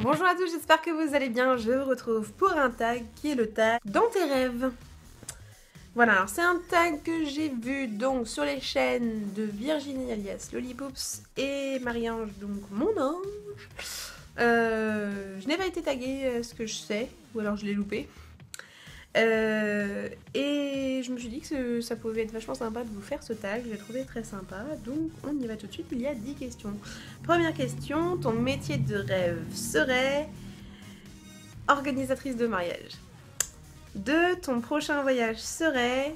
Bonjour à tous, j'espère que vous allez bien. Je vous retrouve pour un tag qui est le tag dans tes rêves. Voilà, alors c'est un tag que j'ai vu donc sur les chaînes de Virginie alias Lollipoops et Marie-Ange, donc mon ange. Euh, je n'ai pas été taguée à ce que je sais, ou alors je l'ai loupé. Euh, et je me suis dit que ça pouvait être vachement sympa de vous faire ce tag, je l'ai trouvé très sympa, donc on y va tout de suite, il y a 10 questions. Première question, ton métier de rêve serait organisatrice de mariage. 2. Ton prochain voyage serait...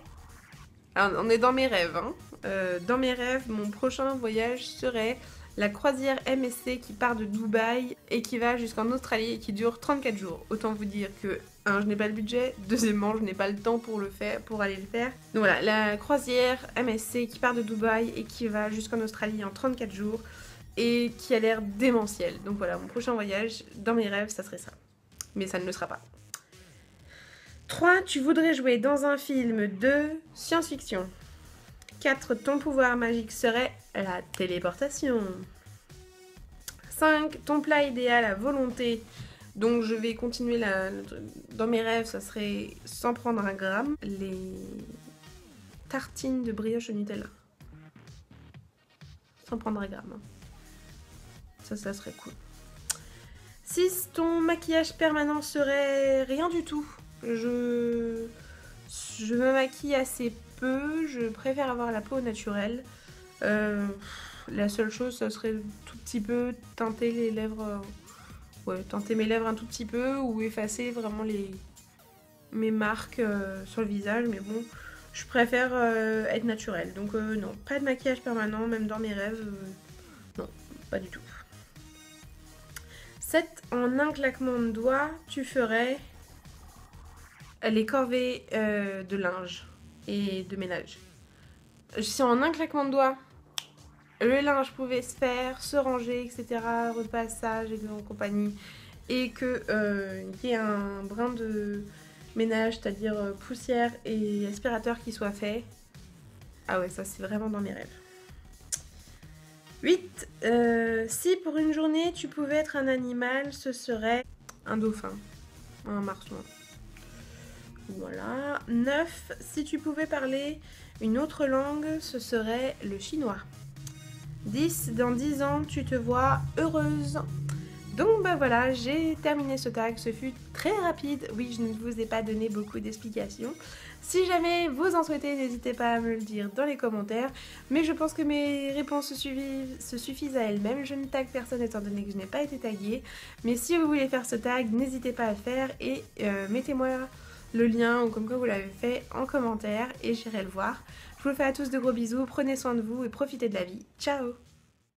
Alors, on est dans mes rêves, hein. Euh, dans mes rêves, mon prochain voyage serait la croisière MSC qui part de Dubaï et qui va jusqu'en Australie et qui dure 34 jours. Autant vous dire que, un, je n'ai pas le budget, deuxièmement, je n'ai pas le temps pour le faire, pour aller le faire. Donc voilà, la croisière MSC qui part de Dubaï et qui va jusqu'en Australie en 34 jours et qui a l'air démentiel. Donc voilà, mon prochain voyage, dans mes rêves, ça serait ça. Mais ça ne le sera pas. 3. Tu voudrais jouer dans un film de science-fiction. 4. Ton pouvoir magique serait la téléportation. 5. Ton plat idéal à volonté. Donc je vais continuer la... dans mes rêves, ça serait sans prendre un gramme. Les tartines de brioche au Nutella. Sans prendre un gramme. Ça, ça serait cool. 6. Ton maquillage permanent serait rien du tout. Je, je me maquille assez je préfère avoir la peau naturelle. Euh, la seule chose, ça serait tout petit peu teinter les lèvres, ouais, teinter mes lèvres un tout petit peu ou effacer vraiment mes marques euh, sur le visage. Mais bon, je préfère être naturelle. Donc non, pas de maquillage permanent, même dans mes rêves. non, pas du tout. 7. En un claquement de doigts, tu ferais les corvées de linge et de ménage. Si en un claquement de doigts, le linge pouvait se faire, se ranger, etc., repassage et compagnie, et qu'il euh, y ait un brin de ménage, c'est-à-dire euh, poussière et aspirateur qui soit fait, ah ouais, ça c'est vraiment dans mes rêves. 8. Euh, si pour une journée tu pouvais être un animal, ce serait un dauphin, un marsouin. Voilà. 9. Si tu pouvais parler une autre langue, ce serait le chinois. 10. Dans 10 ans, tu te vois heureuse. Donc bah voilà, j'ai terminé ce tag, ce fut très rapide. Oui, je ne vous ai pas donné beaucoup d'explications. Si jamais vous en souhaitez, n'hésitez pas à me le dire dans les commentaires. Mais je pense que mes réponses se, suffisent, se suffisent à elles-mêmes. Je ne tag personne étant donné que je n'ai pas été taguée. Mais si vous voulez faire ce tag, n'hésitez pas à le faire et euh, mettez-moi le lien ou comme que vous l'avez fait en commentaire et j'irai le voir. Je vous fais à tous de gros bisous, prenez soin de vous et profitez de la vie. Ciao